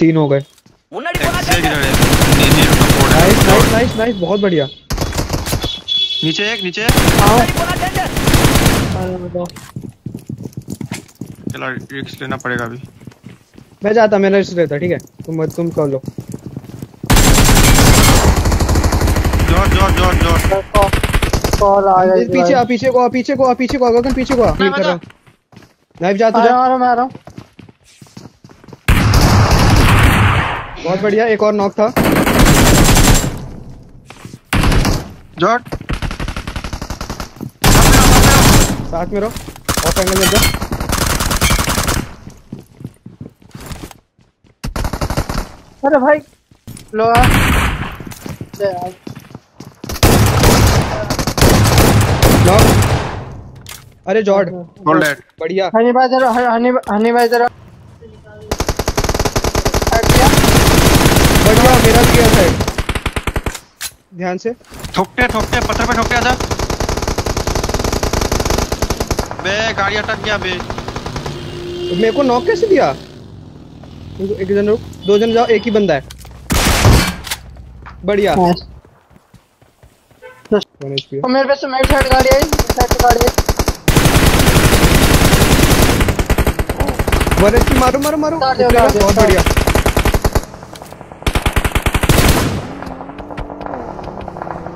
तीन हो गए। नाइस नाइस नाइस नाइस बहुत बढ़िया। नीचे एक नीचे हाँ। चला रिक्स लेना पड़ेगा अभी। मैं जाता मेरा रिक्स लेता ठीक है? तुम तुम कर लो। ज़ोर ज़ोर ज़ोर ज़ोर। कॉल आ गया पीछे आ पीछे को आ पीछे को आ पीछे को आ गगन पीछे को आ। नाइफ जा तुझे आ रहा मैं आ रहा हूँ। बहुत बढ़िया एक और नॉक था। जॉर्ज साथ में रहो ऑफ़ एंगल में जा अरे भाई लो अरे जॉर्ड बढ़िया। हनी भाई जरा हनी हनी भाई जरा हट गया बढ़िया मेरा भी गया साइड ध्यान से। ठोकते ठोकते पत्थर पे ठोकते आजा। बे गाड़ी अटक गया बे मेरे को नॉक कैसे दिया? एक जन रुक। दो जन जाओ एक ही बंदा है। बढ़िया। HP तो मेरे पे से मेरी साइड गाड़ी आई साइड से गाड़ी आई वन HP मारो मारो मारो। हो बहुत बढ़िया।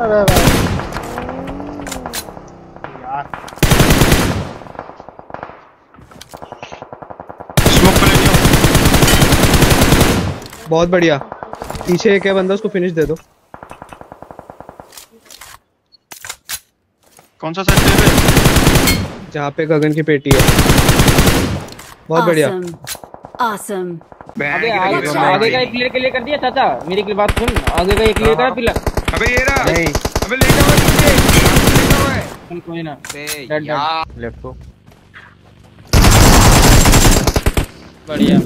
अरे लियो बहुत बढ़िया। पीछे एक है बंदा उसको फिनिश दे दो। कौन सा साइड पे? बे जहाँ पे गगन की पेटी है। बहुत बढ़िया। Awesome. आगे अच्छा। आगे का एक क्लियर क्लियर कर दिया चाचा मेरी बात सुन। आगे का एक क्लियर करा पिला अबे ये रहा। नहीं। अबे लेटा हुआ है नीचे लेटा हुआ है। चल कोई ना। यार। लेफ़्ट को। बढ़िया।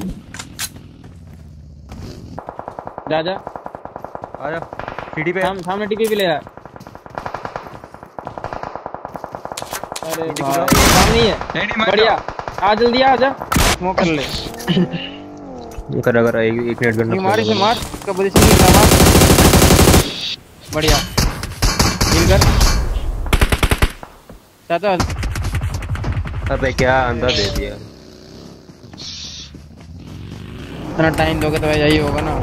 जा जा। आजा सीढ़ी पे। साम, सामने टीपी भी ले रहा अरे सामने है। नहीं नहीं बढ़िया। आ जल्दी आ जा। स्मोक कर ले। ये करा करा एक एक मिनट ये मार इसे मार। पोजीशन निकला मार। बढ़िया। हिल कर। चाचा अबे क्या अंदर दे दिया। इतना टाइम दोगे तो यही होगा ना।